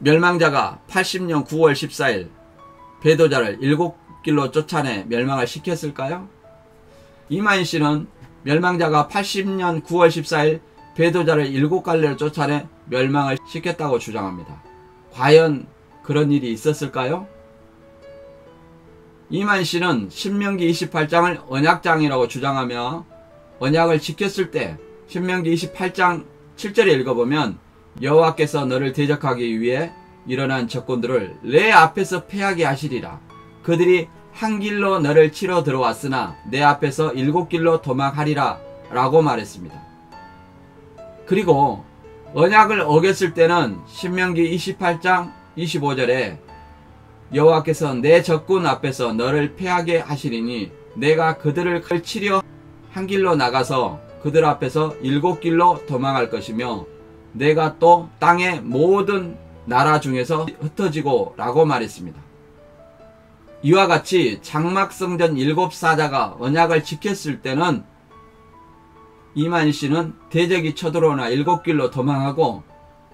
멸망자가 80년 9월 14일 배도자를 일곱 길로 쫓아내 멸망을 시켰을까요? 이마인 씨는 멸망자가 80년 9월 14일 배도자를 일곱 갈래로 쫓아내 멸망을 시켰다고 주장합니다. 과연 그런 일이 있었을까요? 이만 씨는 신명기 28장을 언약장이라고 주장하며 언약을 지켰을 때 신명기 28장 7절에 읽어보면 여호와께서 너를 대적하기 위해 일어난 적군들을 내 앞에서 패하게 하시리라. 그들이 한 길로 너를 치러 들어왔으나 내 앞에서 일곱 길로 도망하리라 라고 말했습니다. 그리고 언약을 어겼을 때는 신명기 28장 25절에 여호와께서 내 적군 앞에서 너를 패하게 하시리니 내가 그들을 치려 한 길로 나가서 그들 앞에서 일곱 길로 도망할 것이며 내가 또 땅의 모든 나라 중에서 흩어지고 라고 말했습니다. 이와 같이 장막성전 일곱 사자가 언약을 지켰을 때는 이만희 씨는 대적이 쳐들어오나 일곱 길로 도망하고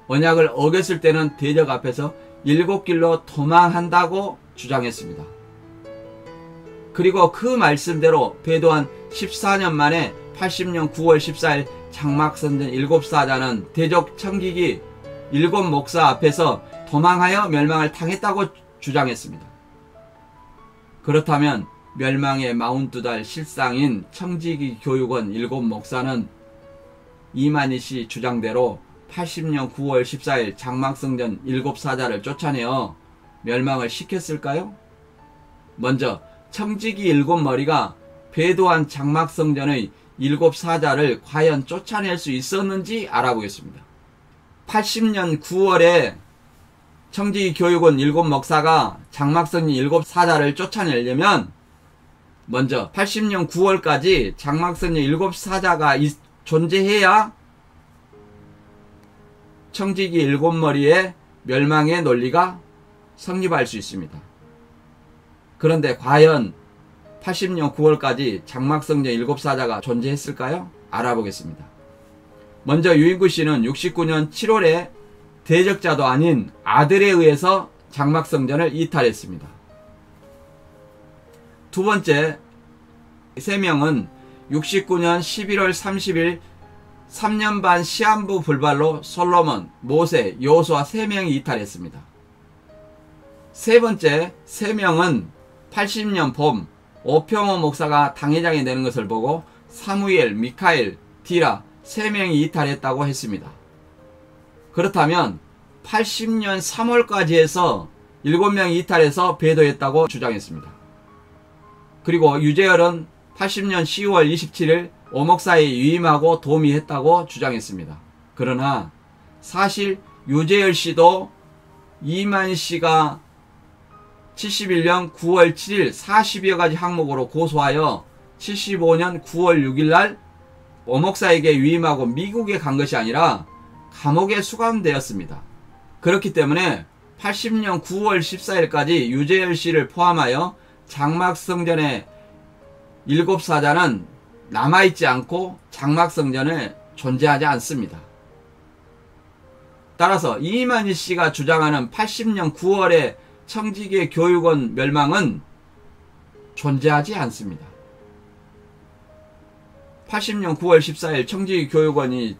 언약을 어겼을 때는 대적 앞에서 일곱 길로 도망한다고 주장했습니다. 그리고 그 말씀대로 배도한 14년 만에 80년 9월 14일 장막선전 일곱 사자는 대적 청기기 일곱 목사 앞에서 도망하여 멸망을 당했다고 주장했습니다. 그렇다면 멸망의 마운트 달 실상인 청지기 교육원 일곱 목사는 이만희 씨 주장대로 80년 9월 14일 장막성전 일곱 사자를 쫓아내어 멸망을 시켰을까요? 먼저 청지기 일곱 머리가 배도한 장막성전의 일곱 사자를 과연 쫓아낼 수 있었는지 알아보겠습니다. 80년 9월에 청지기 교육원 일곱 목사가 장막성전 일곱 사자를 쫓아내려면 먼저 80년 9월까지 장막성전 일곱 사자가 존재해야 청지기 일곱 머리의 멸망의 논리가 성립할 수 있습니다. 그런데 과연 80년 9월까지 장막성전 일곱 사자가 존재했을까요? 알아보겠습니다. 먼저 유인구 씨는 69년 7월에 대적자도 아닌 아들에 의해서 장막성전을 이탈했습니다. 두 번째, 세 명은 69년 11월 30일 3년 반 시한부 불발로 솔로몬, 모세, 요수와 세 명이 이탈했습니다. 세 번째, 세 명은 80년 봄 오평호 목사가 당회장이 되는 것을 보고 사무엘, 미카엘, 디라 세 명이 이탈했다고 했습니다. 그렇다면 80년 3월까지 해서 7명이 이탈해서 배도했다고 주장했습니다. 그리고 유재열은 80년 10월 27일 오목사에 유임하고 도미했다고 주장했습니다. 그러나 사실 유재열 씨도 이만 씨가 71년 9월 7일 40여 가지 항목으로 고소하여 75년 9월 6일 날 오목사에게 위임하고 미국에 간 것이 아니라 감옥에 수감되었습니다. 그렇기 때문에 80년 9월 14일까지 유재열 씨를 포함하여 장막성전의 일곱 사자는 남아있지 않고 장막성전에 존재하지 않습니다. 따라서 이만희 씨가 주장하는 80년 9월에 청지기 교육원 멸망은 존재하지 않습니다. 80년 9월 14일 청지기 교육원이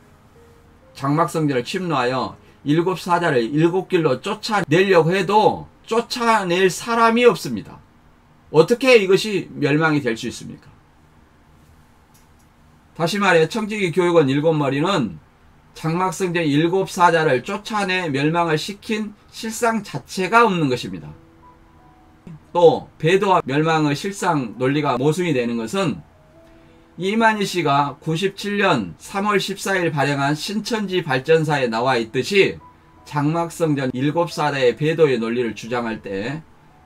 장막성전을 침노하여 일곱 사자를 일곱 길로 쫓아내려고 해도 쫓아낼 사람이 없습니다. 어떻게 이것이 멸망이 될 수 있습니까? 다시 말해 청지기 교육원 일곱 머리는 장막성전 일곱 사자를 쫓아내 멸망을 시킨 실상 자체가 없는 것입니다. 또 배도와 멸망의 실상 논리가 모순이 되는 것은 이만희 씨가 97년 3월 14일 발행한 신천지 발전사에 나와 있듯이 장막성전 일곱 사자의 배도의 논리를 주장할 때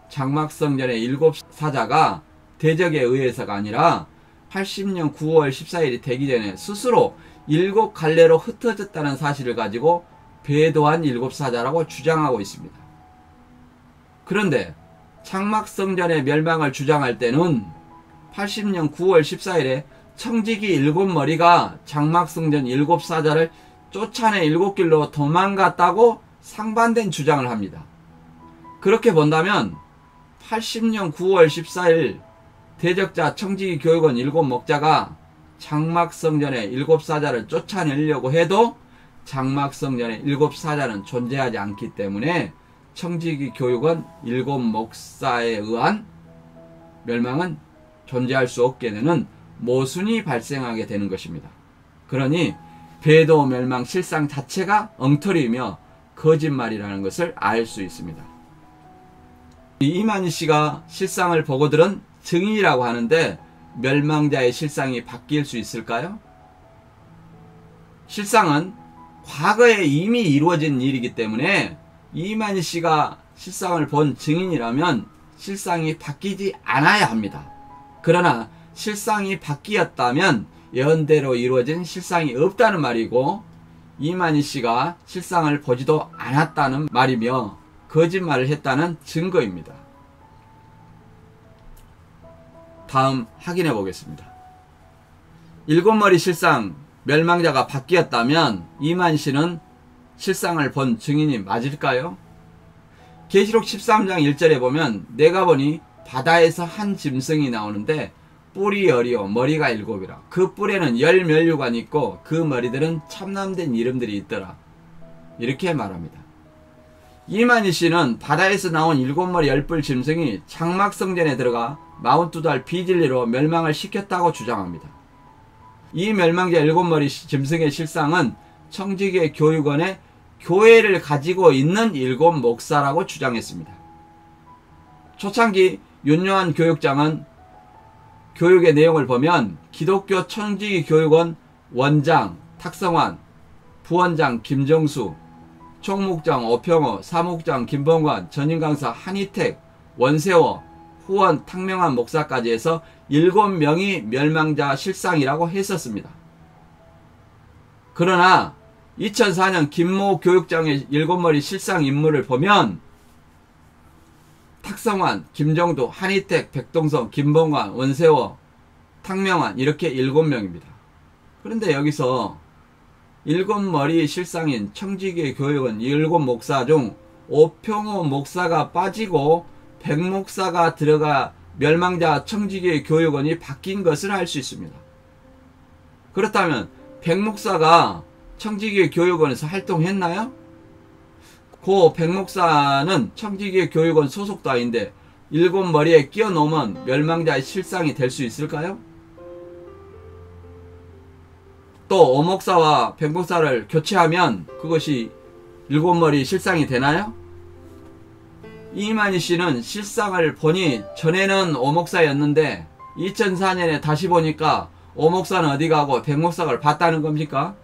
장막성전의 일곱 사자가 대적에 의해서가 아니라 80년 9월 14일이 되기 전에 스스로 일곱 갈래로 흩어졌다는 사실을 가지고 배도한 일곱 사자라고 주장하고 있습니다. 그런데 장막성전의 멸망을 주장할 때는 80년 9월 14일에 청지기 일곱 머리가 장막성전 일곱 사자를 쫓아내 일곱 길로 도망갔다고 상반된 주장을 합니다. 그렇게 본다면 80년 9월 14일 대적자 청지기 교육원 일곱 목자가 장막성전의 일곱 사자를 쫓아내려고 해도 장막성전의 일곱 사자는 존재하지 않기 때문에 청지기 교육원 일곱 목사에 의한 멸망은 존재할 수 없게 되는 모순이 발생하게 되는 것입니다. 그러니 배도 멸망 실상 자체가 엉터리이며 거짓말이라는 것을 알 수 있습니다. 이만희 씨가 실상을 보고 들은 증인이라고 하는데 멸망자의 실상이 바뀔 수 있을까요? 실상은 과거에 이미 이루어진 일이기 때문에 이만희 씨가 실상을 본 증인이라면 실상이 바뀌지 않아야 합니다. 그러나 실상이 바뀌었다면 예언대로 이루어진 실상이 없다는 말이고 이만희 씨가 실상을 보지도 않았다는 말이며 거짓말을 했다는 증거입니다. 다음 확인해 보겠습니다. 일곱 머리 실상 멸망자가 바뀌었다면 이만 씨는 실상을 본 증인이 맞을까요? 계시록 13장 1절에 보면 내가 보니 바다에서 한 짐승이 나오는데 뿔이 열이요 머리가 일곱이라 그 뿔에는 열 멸류관이 있고 그 머리들은 참남된 이름들이 있더라 이렇게 말합니다. 이만희 씨는 바다에서 나온 일곱 머리 열뿔 짐승이 장막성전에 들어가 마흔두달 비진리로 멸망을 시켰다고 주장합니다. 이 멸망자 일곱 머리 짐승의 실상은 청지계 교육원의 교회를 가지고 있는 일곱 목사라고 주장했습니다. 초창기 윤요한 교육장은 교육의 내용을 보면 기독교 청지기 교육원 원장 탁성환, 부원장 김정수, 총목장 오평호, 사목장 김봉관, 전임강사 한희택, 원세호, 후원 탁명한 목사까지 해서 일곱 명이 멸망자 실상이라고 했었습니다. 그러나 2004년 김모 교육장의 일곱머리 실상 인물을 보면 탁성환, 김정도, 한희택, 백동성, 김봉관, 원세워, 탁명환 이렇게 일곱 명입니다. 그런데 여기서 일곱 머리 실상인 청지계 교육은 일곱 목사 중 오평호 목사가 빠지고 백 목사가 들어가 멸망자 청지계 교육원이 바뀐 것을 알 수 있습니다. 그렇다면 백 목사가 청지계 교육원에서 활동했나요? 고 백목사는 청지계 교육원 소속도 아닌데 일곱 머리에 끼어 놓으면 멸망자의 실상이 될 수 있을까요? 또 오목사와 백목사를 교체하면 그것이 일곱 머리 실상이 되나요? 이만희 씨는 실상을 보니 전에는 오목사였는데 2004년에 다시 보니까 오목사는 어디 가고 백목사를 봤다는 겁니까?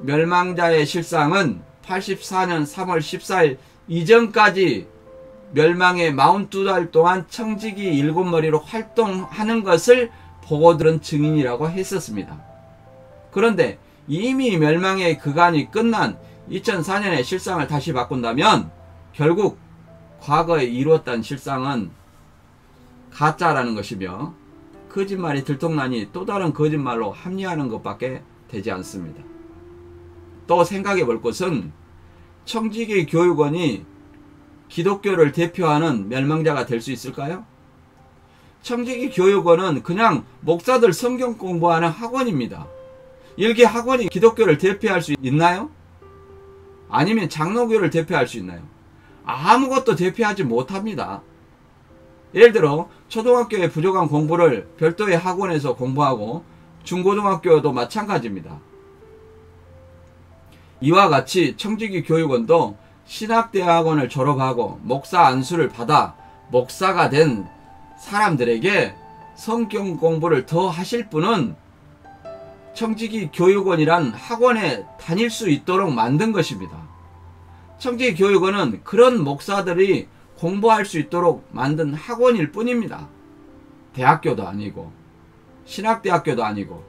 멸망자의 실상은 84년 3월 14일 이전까지 멸망의 42달 동안 청지기 일곱 머리로 활동하는 것을 보고 들은 증인이라고 했었습니다. 그런데 이미 멸망의 그간이 끝난 2004년의 실상을 다시 바꾼다면 결국 과거에 이루었던 실상은 가짜라는 것이며 거짓말이 들통나니 또 다른 거짓말로 합리하는 것밖에 되지 않습니다. 또 생각해 볼 것은 청지기 교육원이 기독교를 대표하는 멸망자가 될 수 있을까요? 청지기 교육원은 그냥 목사들 성경 공부하는 학원입니다. 일개 학원이 기독교를 대표할 수 있나요? 아니면 장로교를 대표할 수 있나요? 아무것도 대표하지 못합니다. 예를 들어 초등학교의 부족한 공부를 별도의 학원에서 공부하고 중고등학교도 마찬가지입니다. 이와 같이 청지기 교육원도 신학대학원을 졸업하고 목사 안수를 받아 목사가 된 사람들에게 성경 공부를 더 하실 분은 청지기 교육원이란 학원에 다닐 수 있도록 만든 것입니다. 청지기 교육원은 그런 목사들이 공부할 수 있도록 만든 학원일 뿐입니다. 대학교도 아니고 신학대학교도 아니고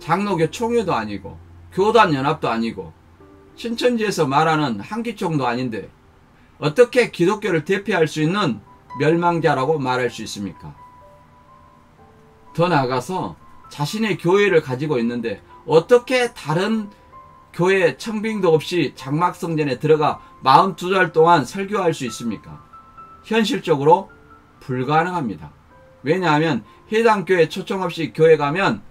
장로교 총회도 아니고 교단 연합도 아니고 신천지에서 말하는 한기총도 아닌데 어떻게 기독교를 대표할 수 있는 멸망자라고 말할 수 있습니까? 더 나아가서 자신의 교회를 가지고 있는데 어떻게 다른 교회 청빙도 없이 장막성전에 들어가 42달 동안 설교할 수 있습니까? 현실적으로 불가능합니다. 왜냐하면 해당 교회 초청 없이 교회 가면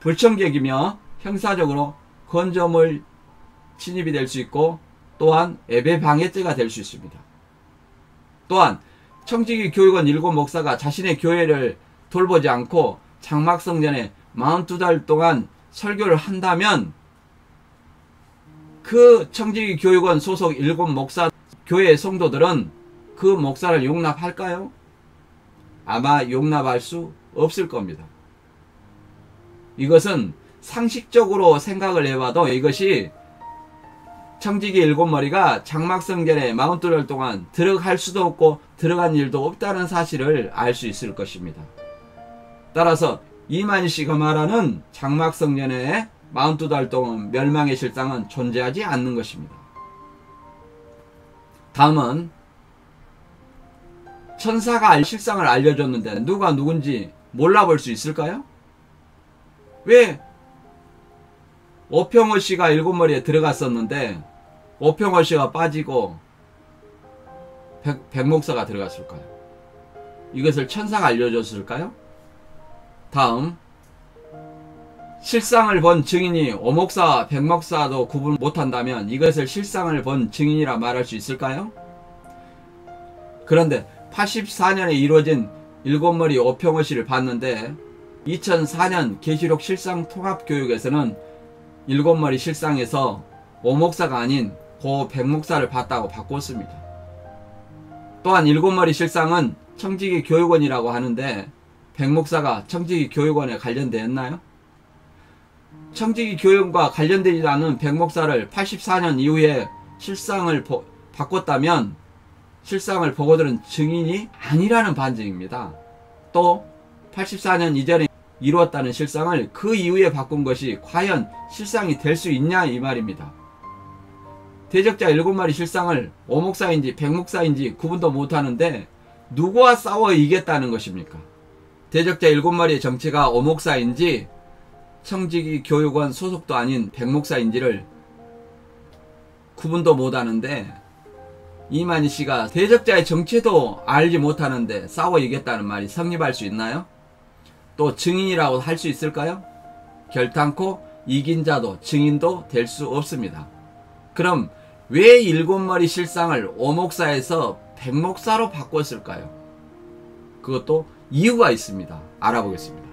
불청객이며 형사적으로 건조물 침입이 될 수 있고 또한 예배 방해죄가 될 수 있습니다. 또한 청지기 교육원 일곱 목사가 자신의 교회를 돌보지 않고 장막성전에 42달 동안 설교를 한다면 그 청지기 교육원 소속 일곱 목사 교회 성도들은 그 목사를 용납할까요? 아마 용납할 수 없을 겁니다. 이것은 상식적으로 생각을 해봐도 이것이 청지기 일곱 머리가 장막성전에 마운트를 동안 들어갈 수도 없고 들어간 일도 없다는 사실을 알 수 있을 것입니다. 따라서 이만희 씨가 말하는 장막성전에 마운트 달동은 멸망의 실상은 존재하지 않는 것입니다. 다음은 천사가 실상을 알려줬는데 누가 누군지 몰라볼 수 있을까요? 왜 오평호 씨가 일곱 머리에 들어갔었는데 오평호 씨가 빠지고 백, 백목사가 들어갔을까요? 이것을 천사가 알려줬을까요? 다음 실상을 본 증인이 오목사, 백목사도 구분 못한다면 이것을 실상을 본 증인이라 말할 수 있을까요? 그런데 84년에 이루어진 일곱머리 오평호 씨를 봤는데 2004년 계시록 실상 통합교육에서는 일곱머리 실상에서 오목사가 아닌 고 백목사를 봤다고 바꿨습니다. 또한 일곱머리 실상은 청지기 교육원이라고 하는데 백목사가 청지기 교육원에 관련되었나요? 청지기 교육과 관련되지 않은 백목사를 84년 이후에 실상을 보, 바꿨다면 실상을 보고 들은 증인이 아니라는 반증입니다. 또 84년 이전에 이루었다는 실상을 그 이후에 바꾼 것이 과연 실상이 될 수 있냐 이 말입니다. 대적자 일곱 마리 실상을 오목사인지 백목사인지 구분도 못하는데 누구와 싸워 이겼다는 것입니까? 대적자 일곱 마리의 정체가 오목사인지 청지기 교육원 소속도 아닌 백목사인지를 구분도 못하는데 이만희 씨가 대적자의 정체도 알지 못하는데 싸워 이겼다는 말이 성립할 수 있나요? 또 증인이라고 할 수 있을까요? 결탄코 이긴 자도 증인도 될 수 없습니다. 그럼 왜 일곱 머리 실상을 오목사에서 백목사로 바꿨을까요? 그것도 이유가 있습니다. 알아보겠습니다.